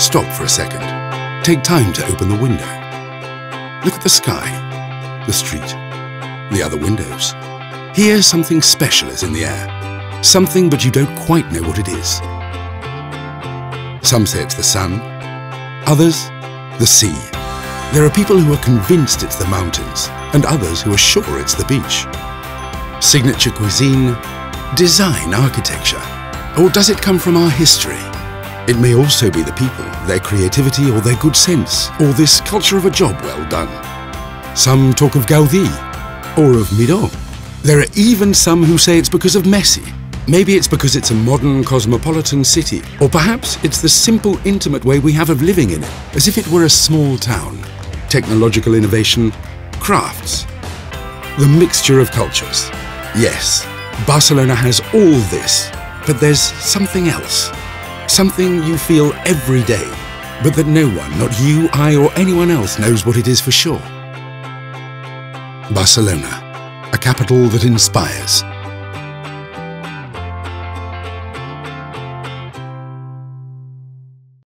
Stop for a second. Take time to open the window. Look at the sky, the street, the other windows. Here something special is in the air. Something but you don't quite know what it is. Some say it's the sun, others the sea. There are people who are convinced it's the mountains and others who are sure it's the beach. Signature cuisine, design architecture, or does it come from our history? It may also be the people, their creativity or their good sense, or this culture of a job well done. Some talk of Gaudi, or of Miró. There are even some who say it's because of Messi. Maybe it's because it's a modern cosmopolitan city, or perhaps it's the simple, intimate way we have of living in it, as if it were a small town. Technological innovation, crafts, the mixture of cultures. Yes, Barcelona has all this, but there's something else. Something you feel every day, but that no one, not you, I, or anyone else knows what it is for sure. Barcelona, a capital that inspires,